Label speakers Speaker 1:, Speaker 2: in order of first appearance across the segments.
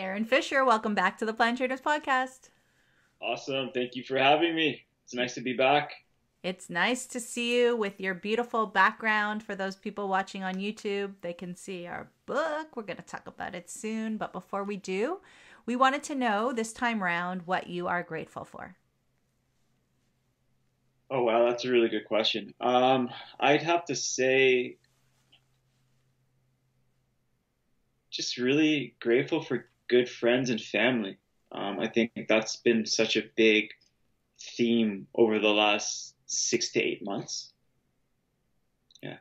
Speaker 1: Aaron Fisher, welcome back to the Plant Trainers Podcast.
Speaker 2: Awesome. Thank you for having me. It's nice to be back.
Speaker 1: It's nice to see you with your beautiful background. For those people watching on YouTube, they can see our book. We're going to talk about it soon. But before we do, we wanted to know this time round what you are grateful for.
Speaker 2: Oh, wow. That's a really good question. Um, I'd have to say, just really grateful for good friends and family. Um, I think that's been such a big theme over the last six to eight months. Yeah.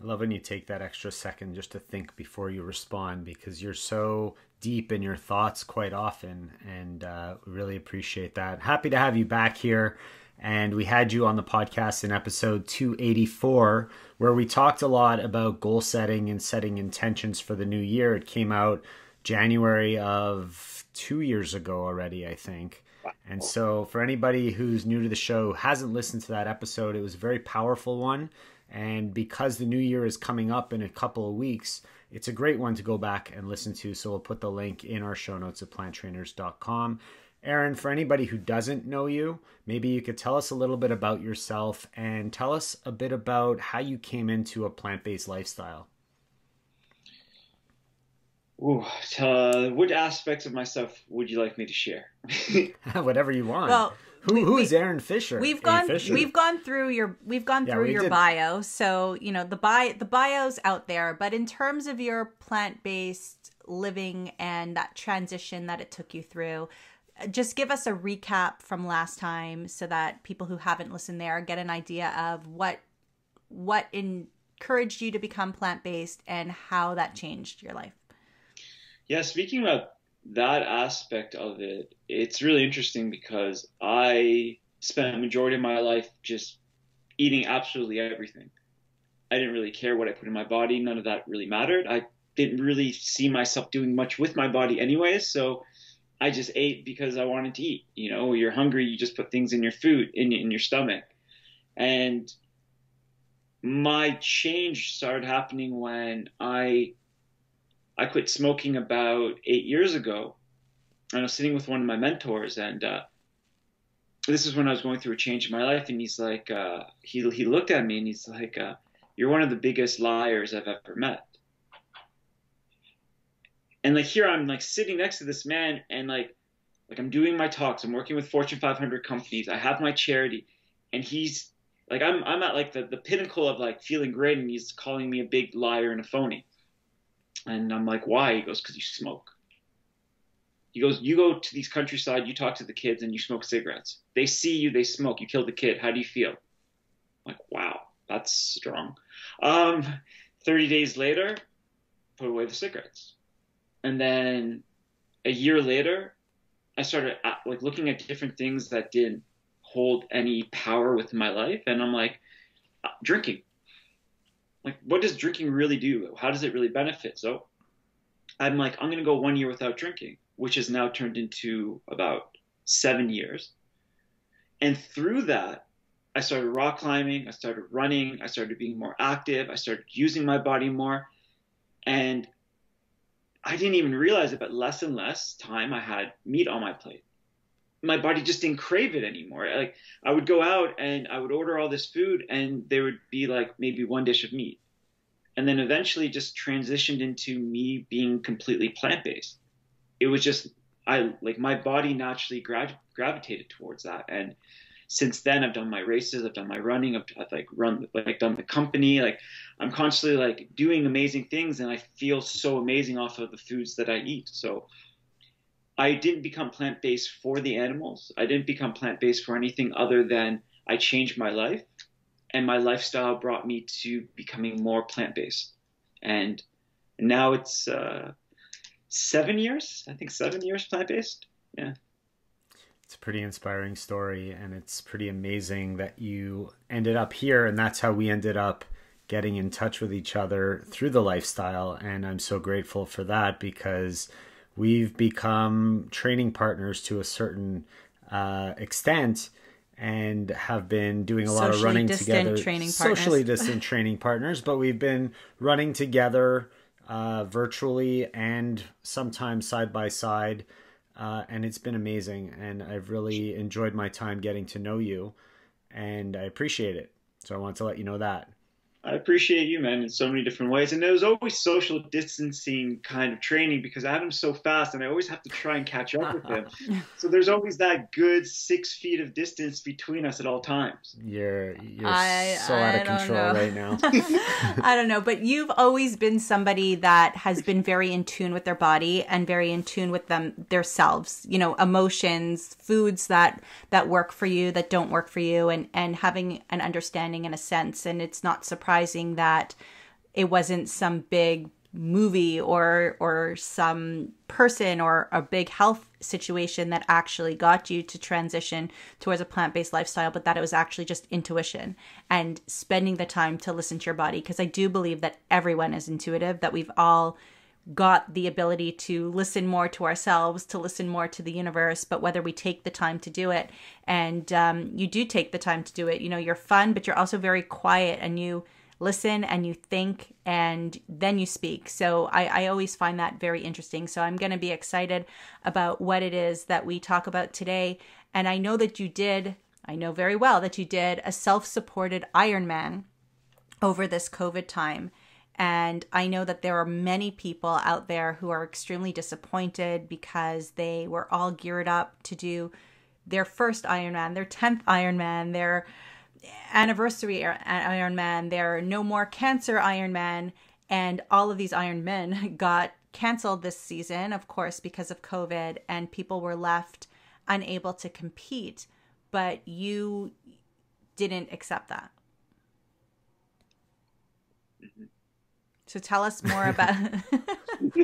Speaker 3: I love when you take that extra second just to think before you respond because you're so deep in your thoughts quite often, and uh, really appreciate that. Happy to have you back here. And we had you on the podcast in episode 284, where we talked a lot about goal setting and setting intentions for the new year. It came out January of two years ago already, I think. And so, for anybody who's new to the show, hasn't listened to that episode, it was a very powerful one. And because the new year is coming up in a couple of weeks, it's a great one to go back and listen to. So, we'll put the link in our show notes at planttrainers.com. Aaron, for anybody who doesn't know you, maybe you could tell us a little bit about yourself and tell us a bit about how you came into a plant based lifestyle.
Speaker 2: Ooh, uh, what aspects of myself would you like me to share?
Speaker 3: Whatever you want.
Speaker 1: Well,
Speaker 3: who,
Speaker 1: we,
Speaker 3: who
Speaker 1: we,
Speaker 3: Aaron Fisher?
Speaker 1: We've gone
Speaker 3: Fisher?
Speaker 1: we've gone through your we've gone
Speaker 3: Yeah,
Speaker 1: through
Speaker 3: we
Speaker 1: your
Speaker 3: did.
Speaker 1: bio. So, you know, the bio the bio's out there, but in terms of your plant-based living and that transition that it took you through, just give us a recap from last time so that people who haven't listened there get an idea of what what encouraged you to become plant-based and how that changed your life.
Speaker 2: Yeah, speaking about that aspect of it, it's really interesting because I spent a majority of my life just eating absolutely everything. I didn't really care what I put in my body. None of that really mattered. I didn't really see myself doing much with my body anyways, so I just ate because I wanted to eat. You know, you're hungry, you just put things in your food, in, in your stomach. And my change started happening when I I quit smoking about eight years ago. And I was sitting with one of my mentors, and uh, this is when I was going through a change in my life. And he's like, uh, he he looked at me and he's like, uh, "You're one of the biggest liars I've ever met." And like here, I'm like sitting next to this man, and like, like I'm doing my talks. I'm working with Fortune 500 companies. I have my charity, and he's like, I'm I'm at like the the pinnacle of like feeling great, and he's calling me a big liar and a phony. And I'm like, why? He goes, because you smoke. He goes, you go to these countryside, you talk to the kids, and you smoke cigarettes. They see you, they smoke. You kill the kid. How do you feel? I'm like, wow, that's strong. Um, 30 days later, put away the cigarettes. And then a year later, I started at, like looking at different things that didn't hold any power within my life, and I'm like, uh, drinking like what does drinking really do? How does it really benefit? So i'm like i'm going to go one year without drinking which has now turned into about seven years. And through that i started rock climbing i started running i started being more active i started using my body more. And i didn't even realize it but less and less time i had meat on my plate my body just didn't crave it anymore. Like I would go out and I would order all this food and there would be like maybe one dish of meat. And then eventually just transitioned into me being completely plant-based. It was just I like my body naturally gra- gravitated towards that and since then I've done my races, I've done my running, I've, I've like run like done the company, like I'm constantly like doing amazing things and I feel so amazing off of the foods that I eat. So I didn't become plant based for the animals. I didn't become plant based for anything other than I changed my life, and my lifestyle brought me to becoming more plant based. And now it's uh, seven years, I think seven years plant based. Yeah.
Speaker 3: It's a pretty inspiring story, and it's pretty amazing that you ended up here, and that's how we ended up getting in touch with each other through the lifestyle. And I'm so grateful for that because we've become training partners to a certain uh, extent and have been doing a lot of running
Speaker 1: distant
Speaker 3: together
Speaker 1: training partners.
Speaker 3: socially distant training partners but we've been running together uh, virtually and sometimes side by side. Uh, and it's been amazing. And I've really enjoyed my time getting to know you, and I appreciate it. So I want to let you know that.
Speaker 2: I appreciate you, man, in so many different ways. And there was always social distancing kind of training because Adam's so fast and I always have to try and catch up with him. so there's always that good six feet of distance between us at all times.
Speaker 3: You're, you're I, so I out of control know. right now.
Speaker 1: I don't know, but you've always been somebody that has been very in tune with their body and very in tune with them themselves, you know, emotions, foods that that work for you, that don't work for you, and, and having an understanding and a sense. And it's not surprising surprising that it wasn't some big movie or or some person or a big health situation that actually got you to transition towards a plant-based lifestyle but that it was actually just intuition and spending the time to listen to your body because I do believe that everyone is intuitive that we've all got the ability to listen more to ourselves, to listen more to the universe, but whether we take the time to do it. And um, you do take the time to do it. You know, you're fun, but you're also very quiet and you listen and you think and then you speak. So I, I always find that very interesting. So I'm going to be excited about what it is that we talk about today. And I know that you did, I know very well that you did a self supported Ironman over this COVID time. And I know that there are many people out there who are extremely disappointed because they were all geared up to do their first Ironman, their 10th Ironman, their anniversary Iron Man. there are no more cancer Iron Man, and all of these Iron Men got canceled this season, of course, because of COVID, and people were left unable to compete. But you didn't accept that. Mm-hmm. So tell us more about.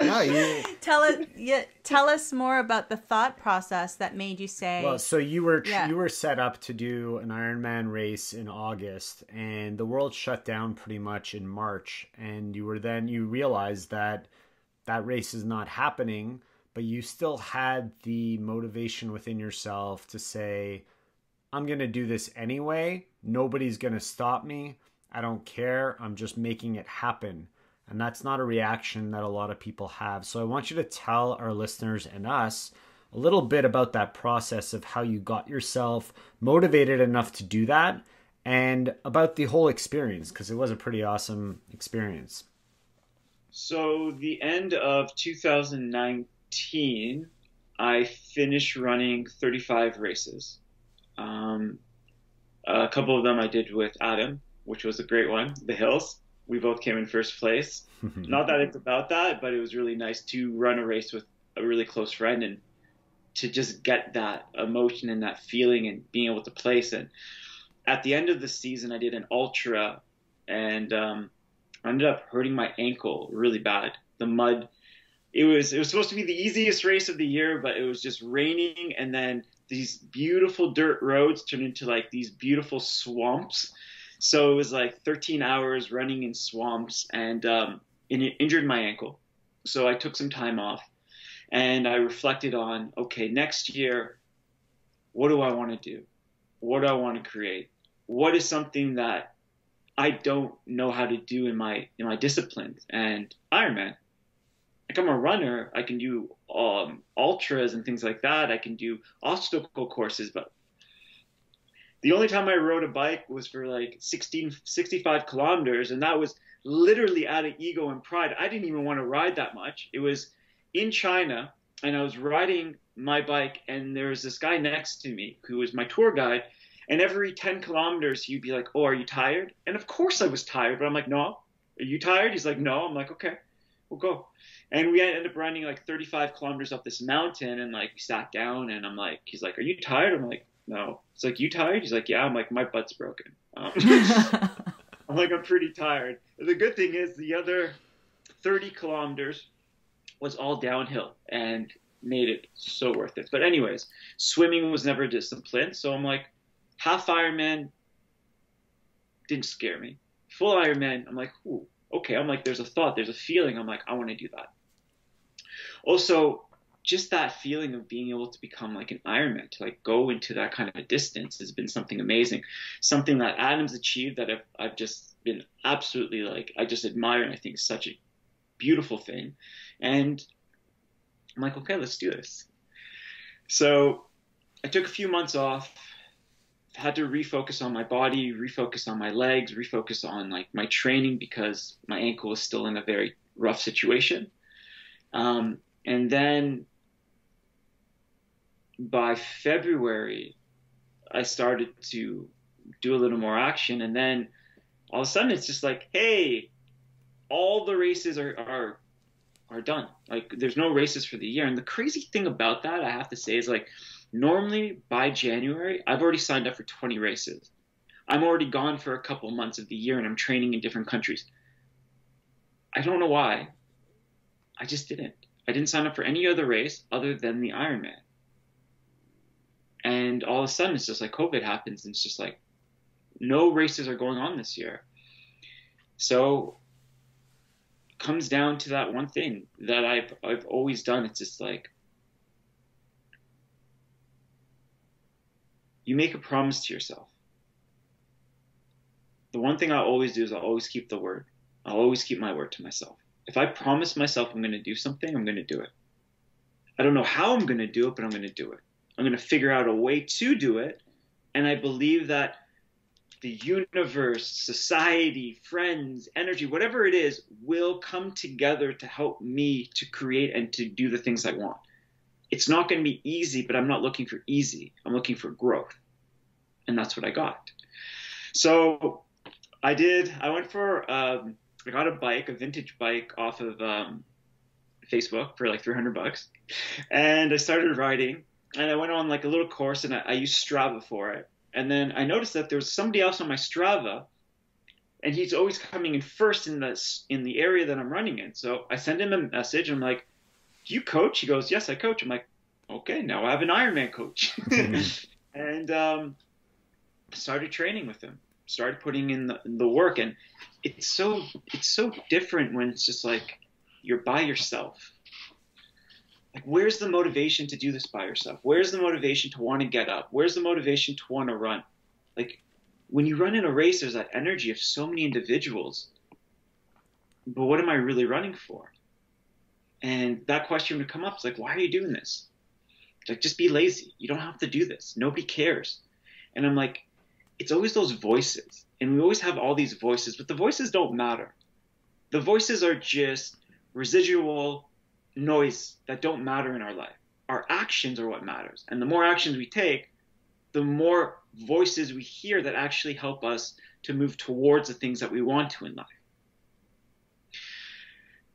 Speaker 1: no, you... Tell us, yeah, tell us more about the thought process that made you say.
Speaker 3: Well, so you were yeah. you were set up to do an Ironman race in August, and the world shut down pretty much in March, and you were then you realized that that race is not happening, but you still had the motivation within yourself to say, "I'm going to do this anyway. Nobody's going to stop me." I don't care. I'm just making it happen. And that's not a reaction that a lot of people have. So I want you to tell our listeners and us a little bit about that process of how you got yourself motivated enough to do that and about the whole experience because it was a pretty awesome experience.
Speaker 2: So, the end of 2019, I finished running 35 races. Um, a couple of them I did with Adam, which was a great one. The Hills, we both came in first place. Not that it's about that, but it was really nice to run a race with a really close friend and to just get that emotion and that feeling and being able to place it. At the end of the season, I did an ultra and um, I ended up hurting my ankle really bad. The mud. It was it was supposed to be the easiest race of the year, but it was just raining, and then these beautiful dirt roads turned into like these beautiful swamps so it was like 13 hours running in swamps, and um, and it injured my ankle. So I took some time off, and I reflected on, okay, next year, what do I want to do? What do I want to create? What is something that I don't know how to do in my in my discipline? And Ironman. Like I'm a runner, I can do um, ultras and things like that. I can do obstacle courses, but the only time I rode a bike was for like 16, 65 kilometers, and that was literally out of ego and pride. I didn't even want to ride that much. It was in China, and I was riding my bike, and there was this guy next to me who was my tour guide. And every 10 kilometers, he'd be like, Oh, are you tired? And of course I was tired, but I'm like, No. Are you tired? He's like, No. I'm like, Okay, we'll go. And we ended up running like 35 kilometers up this mountain, and like we sat down, and I'm like, He's like, Are you tired? I'm like, no. It's like, you tired? He's like, yeah. I'm like, my butt's broken. Um, I'm like, I'm pretty tired. The good thing is the other 30 kilometers was all downhill and made it so worth it. But anyways, swimming was never disciplined. So I'm like, half Ironman didn't scare me. Full Ironman, I'm like, ooh, okay. I'm like, there's a thought, there's a feeling. I'm like, I want to do that. Also, just that feeling of being able to become like an Ironman, to like go into that kind of a distance has been something amazing. Something that Adam's achieved that I've, I've just been absolutely like, I just admire and I think such a beautiful thing. And I'm like, okay, let's do this. So I took a few months off, had to refocus on my body, refocus on my legs, refocus on like my training because my ankle was still in a very rough situation. Um, and then by February, I started to do a little more action, and then all of a sudden it's just like, hey, all the races are are are done. Like there's no races for the year. And the crazy thing about that, I have to say, is like normally by January, I've already signed up for 20 races. I'm already gone for a couple months of the year and I'm training in different countries. I don't know why. I just didn't. I didn't sign up for any other race other than the Ironman. And all of a sudden, it's just like COVID happens, and it's just like no races are going on this year. So comes down to that one thing that I've I've always done. It's just like you make a promise to yourself. The one thing I always do is I always keep the word. I'll always keep my word to myself. If I promise myself I'm going to do something, I'm going to do it. I don't know how I'm going to do it, but I'm going to do it. I'm going to figure out a way to do it. And I believe that the universe, society, friends, energy, whatever it is, will come together to help me to create and to do the things I want. It's not going to be easy, but I'm not looking for easy. I'm looking for growth. And that's what I got. So I did, I went for, um, I got a bike, a vintage bike off of um, Facebook for like 300 bucks. And I started riding and I went on like a little course and I, I used Strava for it and then I noticed that there was somebody else on my Strava, and he's always coming in first in the in the area that I'm running in. So I send him a message. I'm like, "Do you coach?" He goes, "Yes, I coach." I'm like, "Okay, now I have an Ironman coach," and um, started training with him. Started putting in the, the work, and it's so it's so different when it's just like you're by yourself like where's the motivation to do this by yourself? Where's the motivation to want to get up? Where's the motivation to want to run? Like when you run in a race there's that energy of so many individuals. But what am i really running for? And that question would come up it's like why are you doing this? Like just be lazy. You don't have to do this. Nobody cares. And i'm like it's always those voices. And we always have all these voices but the voices don't matter. The voices are just residual noise that don't matter in our life. Our actions are what matters. And the more actions we take, the more voices we hear that actually help us to move towards the things that we want to in life.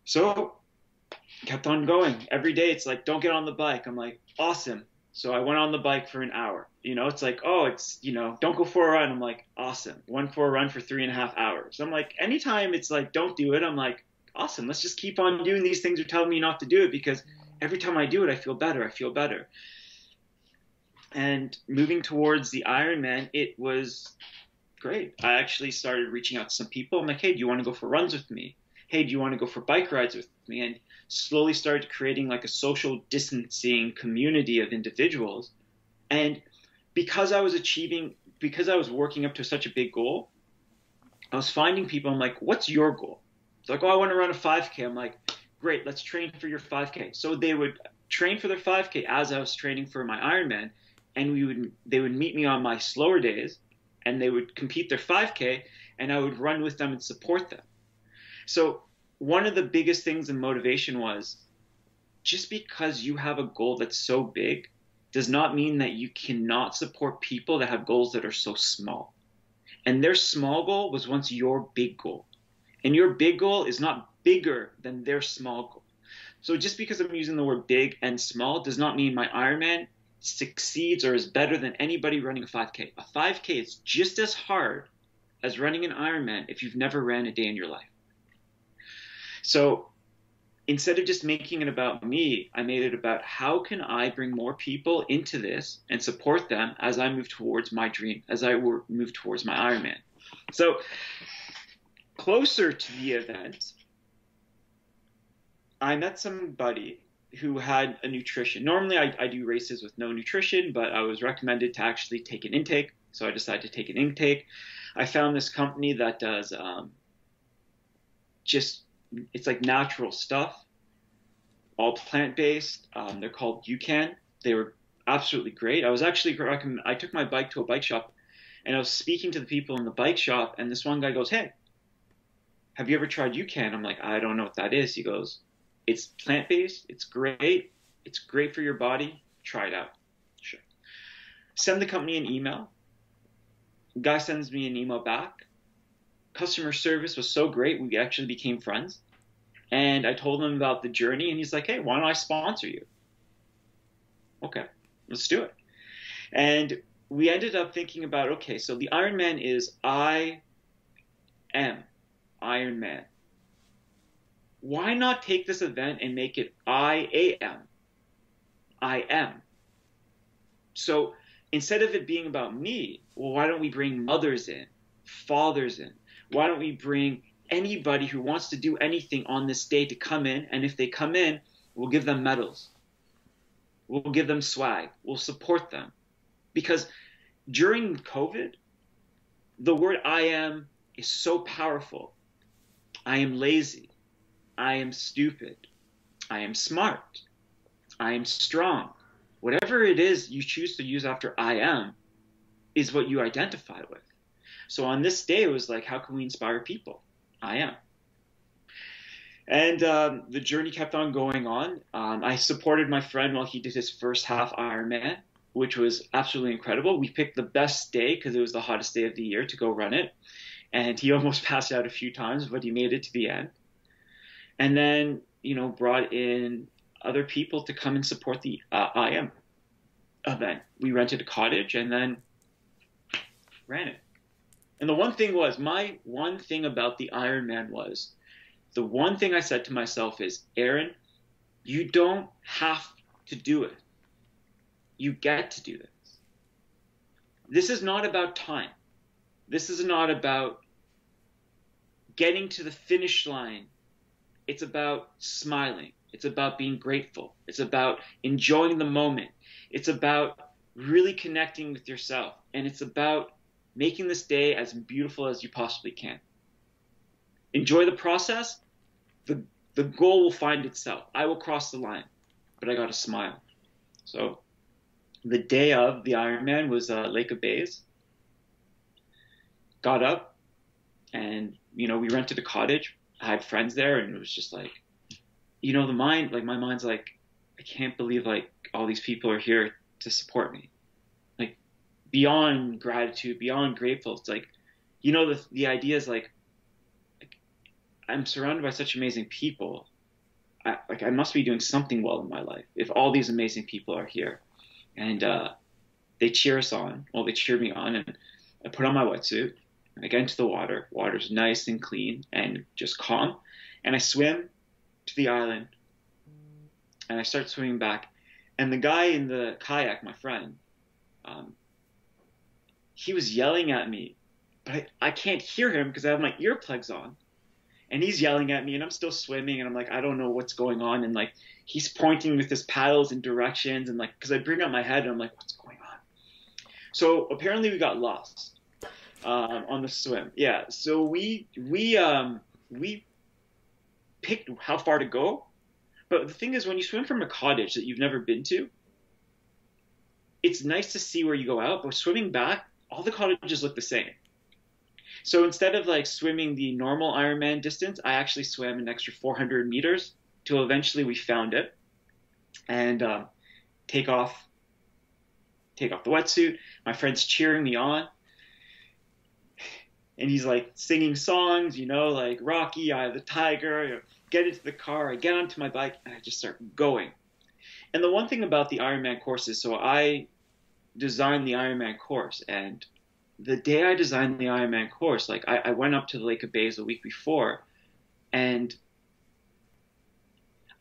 Speaker 2: So kept on going. Every day it's like, don't get on the bike. I'm like, awesome. So I went on the bike for an hour. You know, it's like, oh, it's, you know, don't go for a run. I'm like, awesome. Went for a run for three and a half hours. I'm like, anytime it's like, don't do it, I'm like, awesome. Let's just keep on doing these things you're telling me not to do it because every time I do it, I feel better. I feel better. And moving towards the Ironman, it was great. I actually started reaching out to some people. I'm like, hey, do you want to go for runs with me? Hey, do you want to go for bike rides with me? And slowly started creating like a social distancing community of individuals. And because I was achieving, because I was working up to such a big goal, I was finding people. I'm like, what's your goal? Like, oh, I want to run a 5K. I'm like, great, let's train for your 5K. So they would train for their 5K as I was training for my Ironman, and we would they would meet me on my slower days, and they would compete their 5K, and I would run with them and support them. So one of the biggest things in motivation was just because you have a goal that's so big does not mean that you cannot support people that have goals that are so small. And their small goal was once your big goal. And your big goal is not bigger than their small goal. So just because I'm using the word big and small does not mean my Ironman succeeds or is better than anybody running a 5K. A 5K is just as hard as running an Ironman if you've never ran a day in your life. So instead of just making it about me, I made it about how can I bring more people into this and support them as I move towards my dream, as I move towards my Ironman. So closer to the event, I met somebody who had a nutrition. Normally, I, I, do races with no nutrition, but I was recommended to actually take an intake, so I decided to take an intake. I found this company that does um, just it's like natural stuff, all plant based. Um, they're called UCAN. They were absolutely great. I was actually I took my bike to a bike shop, and I was speaking to the people in the bike shop, and this one guy goes, "Hey, have you ever tried UCAN?" I'm like, "I don't know what that is." He goes, "It's plant based. It's great. It's great for your body. Try it out." Sure. Send the company an email. Guy sends me an email back. Customer service was so great, we actually became friends. And I told him about the journey, and he's like, "Hey, why don't I sponsor you?" Okay, let's do it. And we ended up thinking about okay, so the Ironman is I am Iron Man. Why not take this event and make it I am? I am. So instead of it being about me, well, why don't we bring mothers in, fathers in? Why don't we bring anybody who wants to do anything on this day to come in? And if they come in, we'll give them medals. We'll give them swag. We'll support them. Because during COVID, the word I am is so powerful. I am lazy. I am stupid. I am smart. I am strong. Whatever it is you choose to use after I am is what you identify with. So on this day, it was like, how can we inspire people? I am. And um, the journey kept on going on. Um, I supported my friend while he did his first half Ironman, which was absolutely incredible. We picked the best day because it was the hottest day of the year to go run it. And he almost passed out a few times, but he made it to the end. And then, you know, brought in other people to come and support the uh, IM event. We rented a cottage and then ran it. And the one thing was, my one thing about the Ironman was, the one thing I said to myself is, Aaron, you don't have to do it. You get to do this. This is not about time. This is not about getting to the finish line. It's about smiling. It's about being grateful. It's about enjoying the moment. It's about really connecting with yourself. And it's about making this day as beautiful as you possibly can. Enjoy the process. The, the goal will find itself. I will cross the line, but I got to smile. So the day of the Ironman was uh, Lake of Bays. Got up and, you know, we rented a cottage. I had friends there and it was just like, you know, the mind, like my mind's like, I can't believe like all these people are here to support me. Like beyond gratitude, beyond grateful. It's like, you know, the, the idea is like, like I'm surrounded by such amazing people. I, like I must be doing something well in my life if all these amazing people are here and uh, they cheer us on. Well, they cheer me on, and I put on my wetsuit. I get into the water. Water's nice and clean and just calm. And I swim to the island, and I start swimming back. And the guy in the kayak, my friend, um, he was yelling at me, but I, I can't hear him because I have my earplugs on. And he's yelling at me, and I'm still swimming, and I'm like, I don't know what's going on. And like, he's pointing with his paddles in directions and like because I bring up my head and I'm like, what's going on? So apparently we got lost um, on the swim. Yeah. So we we um, we picked how far to go, but the thing is, when you swim from a cottage that you've never been to, it's nice to see where you go out. But swimming back, all the cottages look the same. So instead of like swimming the normal Ironman distance, I actually swam an extra 400 meters till eventually we found it and uh, take off take off the wetsuit. My friend's cheering me on. And he's like singing songs, you know, like Rocky, of the Tiger. Get into the car, I get onto my bike, and I just start going. And the one thing about the Ironman course is so I designed the Ironman course, and the day I designed the Ironman course, like I, I went up to the Lake of Bays a week before, and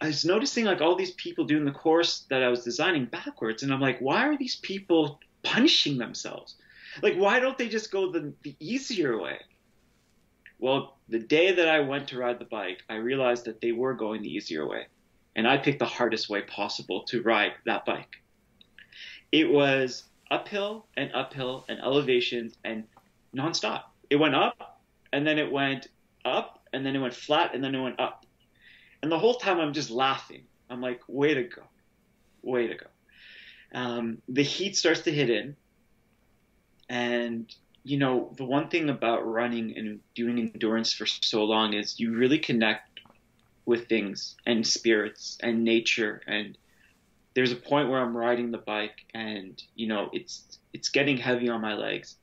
Speaker 2: I was noticing like all these people doing the course that I was designing backwards, and I'm like, why are these people punishing themselves? Like, why don't they just go the, the easier way? Well, the day that I went to ride the bike, I realized that they were going the easier way, and I picked the hardest way possible to ride that bike. It was uphill and uphill and elevations and nonstop. It went up, and then it went up, and then it went flat, and then it went up. And the whole time I'm just laughing. I'm like, way to go, way to go. Um, the heat starts to hit in, and you know the one thing about running and doing endurance for so long is you really connect with things and spirits and nature and there's a point where I'm riding the bike and you know it's it's getting heavy on my legs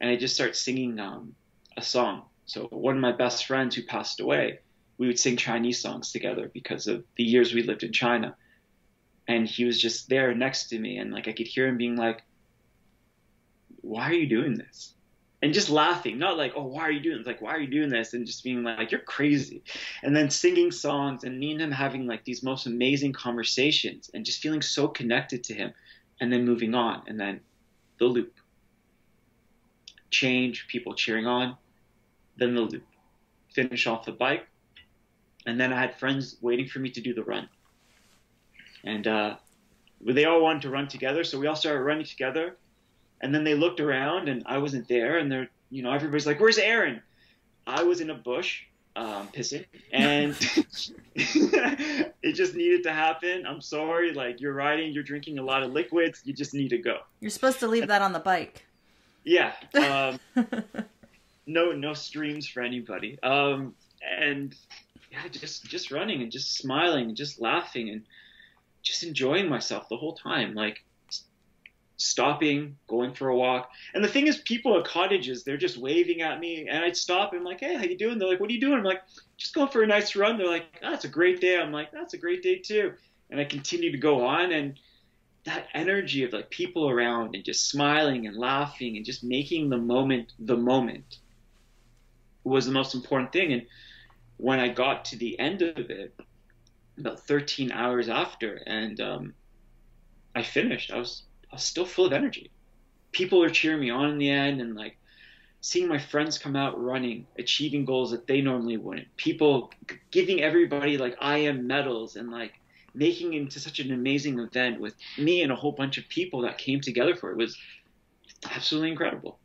Speaker 2: and I just start singing um, a song. So one of my best friends who passed away, we would sing Chinese songs together because of the years we lived in China. And he was just there next to me and like I could hear him being like, "Why are you doing this?" and just laughing, not like, oh, why are you doing this? Like, why are you doing this? And just being like, you're crazy. And then singing songs and me and him having like these most amazing conversations and just feeling so connected to him and then moving on. And then the loop. Change, people cheering on, then the loop. Finish off the bike. And then I had friends waiting for me to do the run. And uh, they all wanted to run together, so we all started running together and then they looked around and I wasn't there, and they're, you know, everybody's like, "Where's Aaron?" I was in a bush, um, pissing, and it just needed to happen. I'm sorry, like you're riding, you're drinking a lot of liquids, you just need to go.
Speaker 1: You're supposed to leave that on the bike.
Speaker 2: Yeah. Um, no, no streams for anybody. Um, and yeah, just just running and just smiling and just laughing and just enjoying myself the whole time. Like stopping, going for a walk. And the thing is, people at cottages, they're just waving at me, and I'd stop and I'm like, hey, how you doing? They're like, what are you doing? I'm like, just going for a nice run. They're like, oh, that's a great day. I'm like, that's a great day too. And I continue to go on, and that energy of like people around and just smiling and laughing and just making the moment the moment was the most important thing. And when I got to the end of it, about 13 hours after, and um, I finished, I was I was still full of energy. People are cheering me on in the end, and like seeing my friends come out running, achieving goals that they normally wouldn't. People giving everybody like I am medals and like making it into such an amazing event with me and a whole bunch of people that came together for it was absolutely incredible.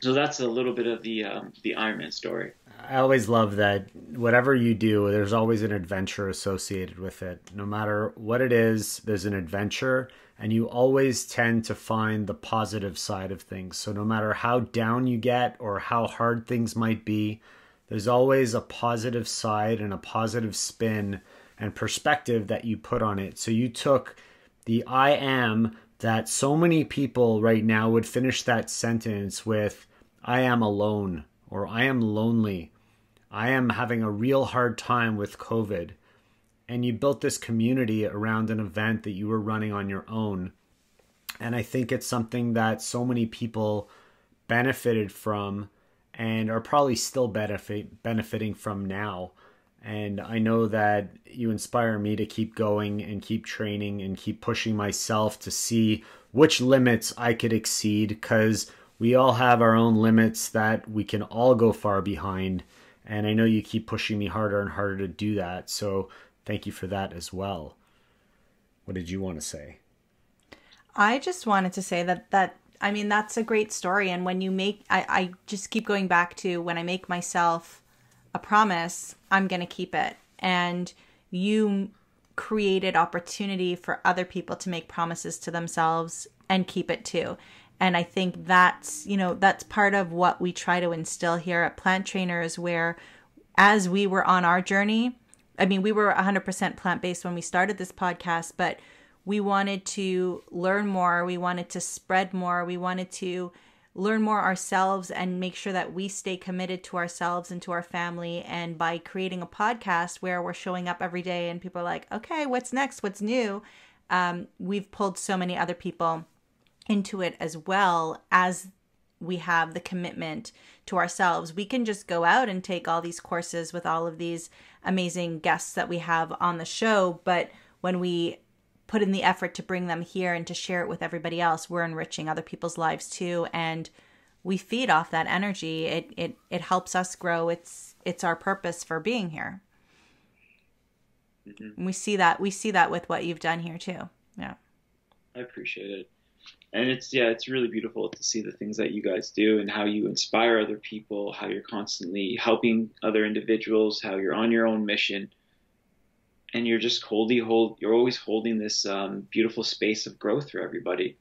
Speaker 2: So that's a little bit of the um, the Ironman story.
Speaker 3: I always love that whatever you do, there's always an adventure associated with it. No matter what it is, there's an adventure and you always tend to find the positive side of things. So no matter how down you get or how hard things might be, there's always a positive side and a positive spin and perspective that you put on it. So you took the I am that so many people right now would finish that sentence with I am alone or I am lonely. I am having a real hard time with COVID and you built this community around an event that you were running on your own. And I think it's something that so many people benefited from and are probably still benefit benefiting from now. And I know that you inspire me to keep going and keep training and keep pushing myself to see which limits I could exceed because we all have our own limits that we can all go far behind. And I know you keep pushing me harder and harder to do that. So thank you for that as well. What did you want to say?
Speaker 1: I just wanted to say that that I mean that's a great story and when you make I, I just keep going back to when I make myself a promise, I'm gonna keep it. And you created opportunity for other people to make promises to themselves and keep it too. And I think that's, you know, that's part of what we try to instill here at Plant Trainers where as we were on our journey, I mean, we were 100% plant based when we started this podcast, but we wanted to learn more. We wanted to spread more. We wanted to learn more ourselves and make sure that we stay committed to ourselves and to our family. And by creating a podcast where we're showing up every day and people are like, okay, what's next? What's new? Um, we've pulled so many other people into it as well as we have the commitment to ourselves. We can just go out and take all these courses with all of these amazing guests that we have on the show, but when we put in the effort to bring them here and to share it with everybody else, we're enriching other people's lives too and we feed off that energy. It it it helps us grow. It's it's our purpose for being here. Mm-hmm. We see that we see that with what you've done here too. Yeah.
Speaker 2: I appreciate it. And it's yeah, it's really beautiful to see the things that you guys do and how you inspire other people, how you're constantly helping other individuals, how you're on your own mission, and you're just holding hold. You're always holding this um, beautiful space of growth for everybody.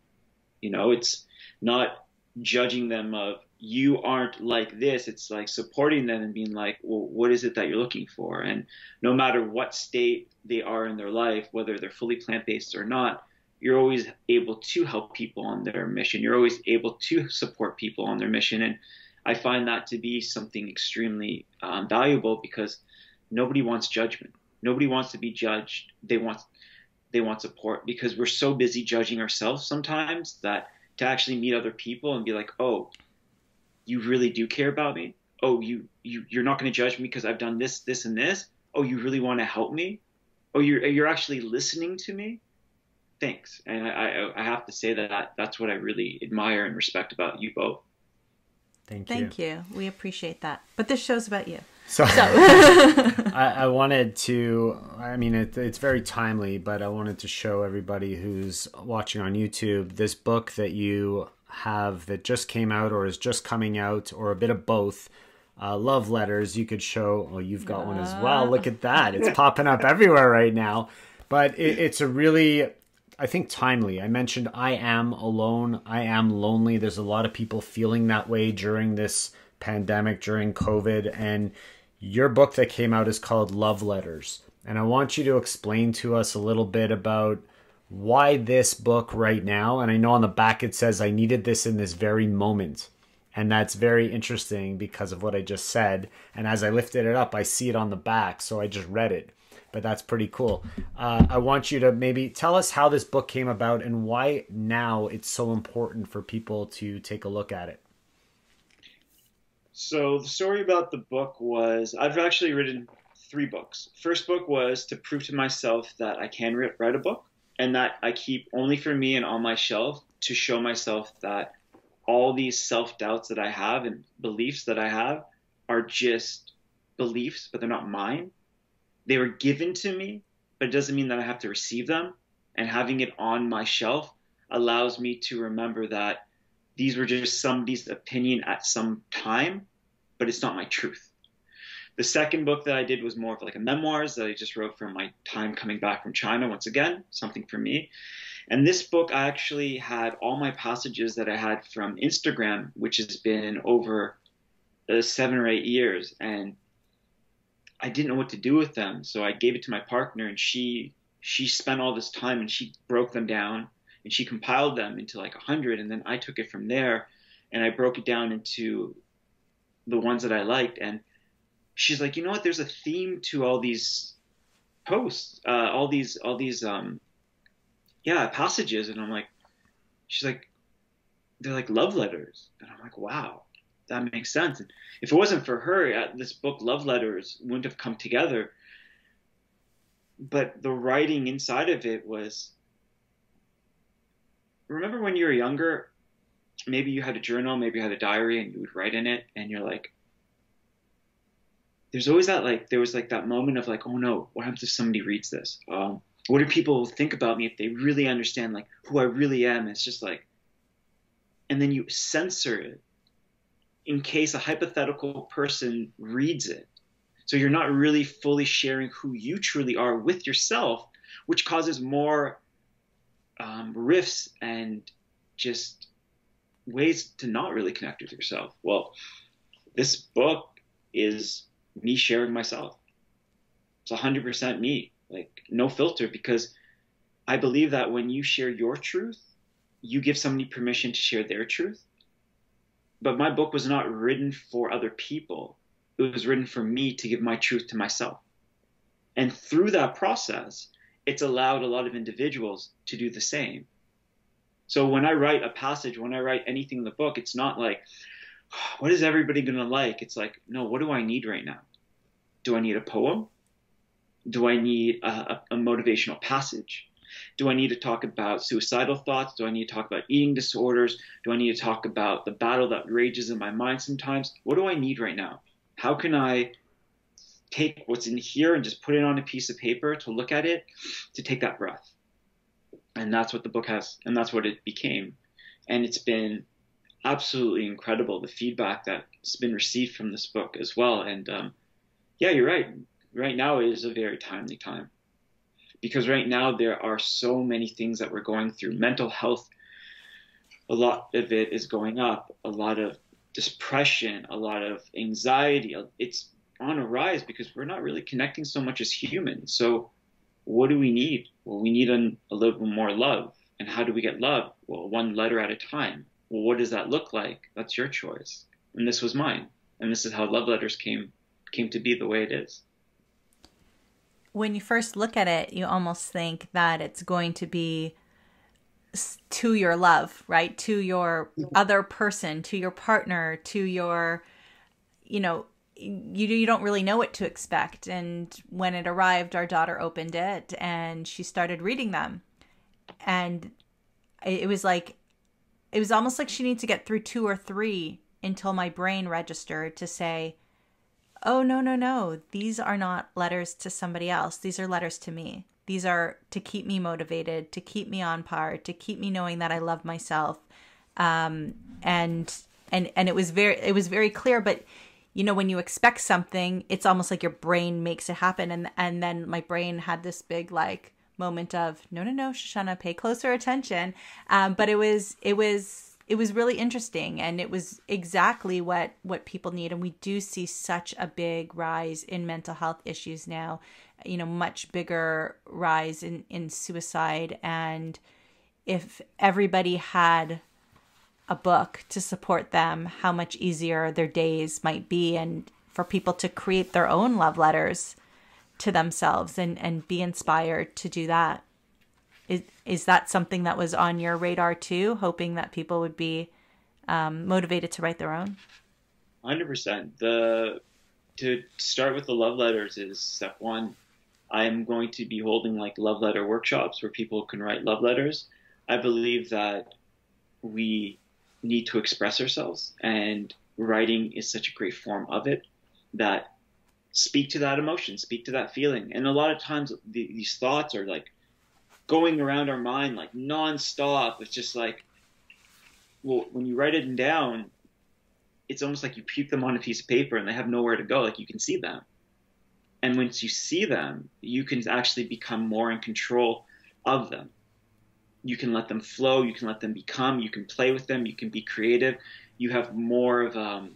Speaker 2: You know, it's not judging them of you aren't like this. It's like supporting them and being like, well, what is it that you're looking for? And no matter what state they are in their life, whether they're fully plant based or not, you're always able to help people on their mission. You're always able to support people on their mission. And I find that to be something extremely um, valuable because nobody wants judgment. Nobody wants to be judged. They want they want support because we're so busy judging ourselves sometimes that to actually meet other people and be like, oh, you really do care about me. Oh, you you you're not going to judge me because I've done this, this, and this. Oh, you really want to help me. Oh, you're you're actually listening to me thanks. And I, I, have to say that that's what I really admire and respect about you both.
Speaker 3: Thank you.
Speaker 1: Thank you. We appreciate that. But this show's about you.
Speaker 3: So, so. I, I, wanted to, I mean, it, it's very timely, but I wanted to show everybody who's watching on YouTube this book that you have that just came out or is just coming out or a bit of both. Uh, love letters you could show well you've got uh. one as well look at that it's popping up everywhere right now but it, it's a really I think timely. I mentioned I am alone. I am lonely. There's a lot of people feeling that way during this pandemic, during COVID. And your book that came out is called Love Letters. And I want you to explain to us a little bit about why this book right now. And I know on the back it says, I needed this in this very moment. And that's very interesting because of what I just said. And as I lifted it up, I see it on the back. So I just read it but that's pretty cool. Uh, I want you to maybe tell us how this book came about and why now it's so important for people to take a look at it.
Speaker 2: So the story about the book was I've actually written three books. First book was to prove to myself that I can write a book and that I keep only for me and on my shelf to show myself that all these self doubts that I have and beliefs that I have are just beliefs, but they're not mine they were given to me, but it doesn't mean that I have to receive them. And having it on my shelf allows me to remember that these were just somebody's opinion at some time, but it's not my truth. The second book that I did was more of like a memoirs that I just wrote from my time coming back from China once again, something for me. And this book, I actually had all my passages that I had from Instagram, which has been over uh, seven or eight years. And I didn't know what to do with them, so I gave it to my partner, and she she spent all this time and she broke them down and she compiled them into like a hundred, and then I took it from there and I broke it down into the ones that I liked, and she's like, you know what? There's a theme to all these posts, uh, all these all these um, yeah passages, and I'm like, she's like, they're like love letters, and I'm like, wow that makes sense. If it wasn't for her, uh, this book, Love Letters, wouldn't have come together. But the writing inside of it was. Remember when you were younger, maybe you had a journal, maybe you had a diary, and you would write in it, and you're like, there's always that like there was like that moment of like, oh no, what happens if somebody reads this? Um, what do people think about me if they really understand like who I really am? It's just like, and then you censor it in case a hypothetical person reads it. So you're not really fully sharing who you truly are with yourself, which causes more um, rifts and just ways to not really connect with yourself. Well, this book is me sharing myself. It's 100% me, like no filter, because I believe that when you share your truth, you give somebody permission to share their truth but my book was not written for other people. It was written for me to give my truth to myself. And through that process, it's allowed a lot of individuals to do the same. So when I write a passage, when I write anything in the book, it's not like, what is everybody going to like? It's like, no, what do I need right now? Do I need a poem? Do I need a, a, motivational passage? Do I need to talk about suicidal thoughts? Do I need to talk about eating disorders? Do I need to talk about the battle that rages in my mind sometimes? What do I need right now? How can I take what's in here and just put it on a piece of paper to look at it, to take that breath? And that's what the book has, and that's what it became. and it's been absolutely incredible the feedback that's been received from this book as well. And um, yeah, you're right. Right now is a very timely time because right now there are so many things that we're going through. Mental health, a lot of it is going up. A lot of depression, a lot of anxiety. It's on a rise because we're not really connecting so much as humans. So, what do we need? Well, we need a, a little more love. And how do we get love? Well, one letter at a time. Well, what does that look like? That's your choice. And this was mine. And this is how love letters came came to be the way it is.
Speaker 1: When you first look at it, you almost think that it's going to be to your love, right? To your other person, to your partner, to your you know, you you don't really know what to expect. And when it arrived, our daughter opened it and she started reading them, and it was like it was almost like she needs to get through two or three until my brain registered to say, "Oh no no no, these are not letters to somebody else. These are letters to me. These are to keep me motivated, to keep me on par, to keep me knowing that I love myself." Um, and and and it was very it was very clear, but you know when you expect something it's almost like your brain makes it happen and and then my brain had this big like moment of no no no shoshana pay closer attention um, but it was it was it was really interesting and it was exactly what what people need and we do see such a big rise in mental health issues now you know much bigger rise in in suicide and if everybody had a book to support them, how much easier their days might be, and for people to create their own love letters to themselves and, and be inspired to do that. Is, is that something that was on your radar too, hoping that people would be um, motivated to write their own?
Speaker 2: 100%. The, to start with the love letters is step one. I'm going to be holding like love letter workshops where people can write love letters. I believe that we need to express ourselves, and writing is such a great form of it that speak to that emotion, speak to that feeling. And a lot of times the, these thoughts are like going around our mind like nonstop. It's just like, well, when you write it down, it's almost like you puke them on a piece of paper and they have nowhere to go. Like you can see them. And once you see them, you can actually become more in control of them you can let them flow, you can let them become, you can play with them, you can be creative. You have more of um,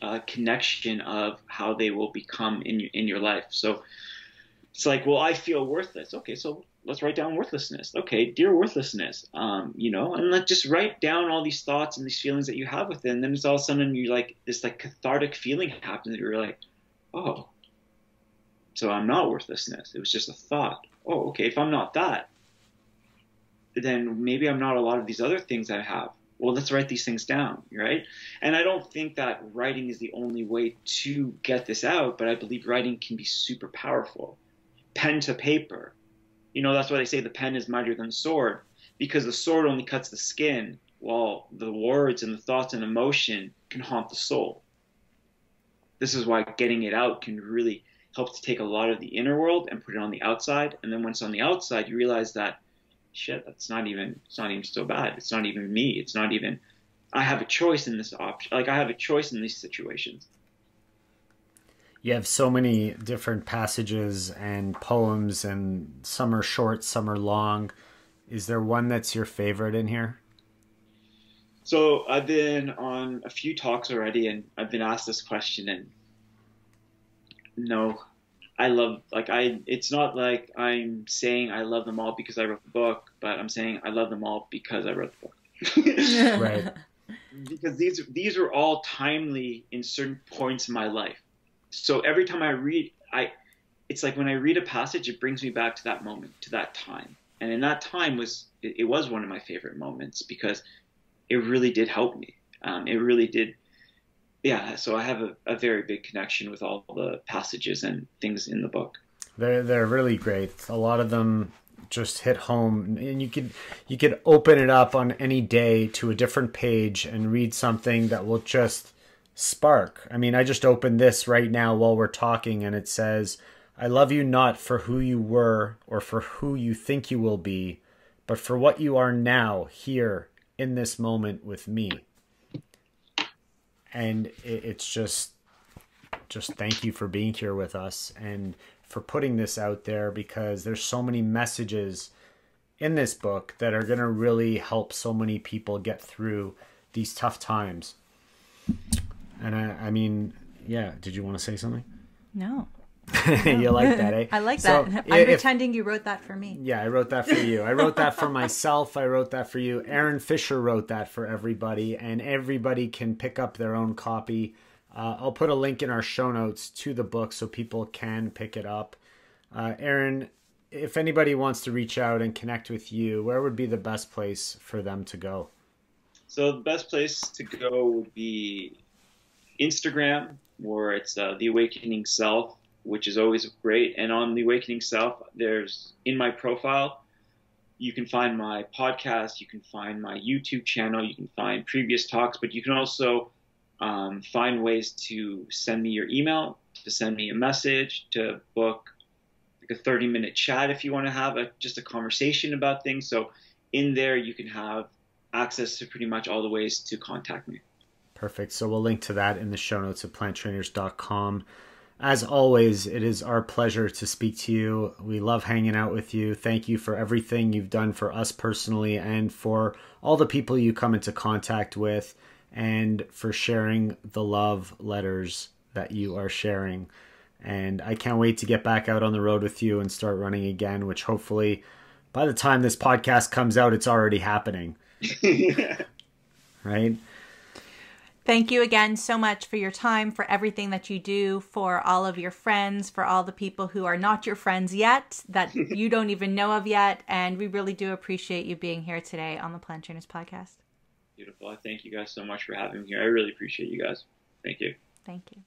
Speaker 2: a connection of how they will become in in your life. So it's like, well, I feel worthless. Okay, so let's write down worthlessness. Okay, dear worthlessness, um, you know, and let's just write down all these thoughts and these feelings that you have within. Then it's all of a sudden you like this like cathartic feeling happens. You're like, oh, so I'm not worthlessness. It was just a thought. Oh, okay. If I'm not that, then maybe I'm not a lot of these other things I have. Well, let's write these things down, right? And I don't think that writing is the only way to get this out, but I believe writing can be super powerful. Pen to paper. You know, that's why they say the pen is mightier than the sword, because the sword only cuts the skin, while the words and the thoughts and emotion can haunt the soul. This is why getting it out can really help to take a lot of the inner world and put it on the outside. And then once on the outside, you realize that shit, that's not even it's not even so bad. It's not even me. It's not even I have a choice in this option. Like I have a choice in these situations.
Speaker 3: You have so many different passages and poems, and some are short, some are long. Is there one that's your favorite in here?
Speaker 2: So I've been on a few talks already, and I've been asked this question, and no, I love like I it's not like I'm saying I love them all because I wrote the book, but I'm saying I love them all because I wrote the book. right. Because these these are all timely in certain points in my life. So every time I read I it's like when I read a passage it brings me back to that moment, to that time. And in that time was it, it was one of my favorite moments because it really did help me. Um, it really did yeah, so I have a, a very big connection with all the passages and things in the book.
Speaker 3: They're they're really great. A lot of them just hit home and you could you could open it up on any day to a different page and read something that will just spark. I mean, I just opened this right now while we're talking and it says, "I love you not for who you were or for who you think you will be, but for what you are now, here in this moment with me. And it's just just thank you for being here with us and for putting this out there because there's so many messages in this book that are going to really help so many people get through these tough times. And I, I mean, yeah, did you want to say something?
Speaker 1: No.
Speaker 3: you like that, eh?
Speaker 1: I like so that. I'm if, pretending you wrote that for me.
Speaker 3: Yeah, I wrote that for you. I wrote that for myself. I wrote that for you. Aaron Fisher wrote that for everybody, and everybody can pick up their own copy. Uh, I'll put a link in our show notes to the book so people can pick it up. Uh, Aaron, if anybody wants to reach out and connect with you, where would be the best place for them to go?
Speaker 2: So the best place to go would be Instagram, where it's uh, the Awakening Self, which is always great. And on the Awakening Self, there's in my profile, you can find my podcast, you can find my YouTube channel, you can find previous talks, but you can also um, find ways to send me your email, to send me a message, to book like a 30 minute chat if you want to have a, just a conversation about things. So in there, you can have access to pretty much all the ways to contact me.
Speaker 3: Perfect. So we'll link to that in the show notes at planttrainers.com. As always, it is our pleasure to speak to you. We love hanging out with you. Thank you for everything you've done for us personally and for all the people you come into contact with and for sharing the love letters that you are sharing. And I can't wait to get back out on the road with you and start running again, which hopefully by the time this podcast comes out, it's already happening. right?
Speaker 1: Thank you again so much for your time, for everything that you do, for all of your friends, for all the people who are not your friends yet, that you don't even know of yet. And we really do appreciate you being here today on the Plant Trainers podcast.
Speaker 2: Beautiful. I thank you guys so much for having me here. I really appreciate you guys. Thank you.
Speaker 1: Thank you.